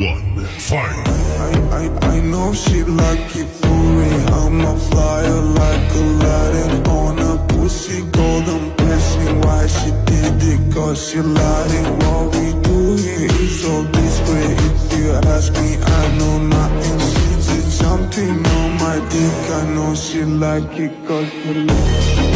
one, fight. I, I, I know she like it for me. I'm a flyer like Aladdin On a pussy golden blessing Why she did it cause she lied. It What we do here is so discreet If you ask me I know nothing. She's jumping on my dick. I know she like it cause she like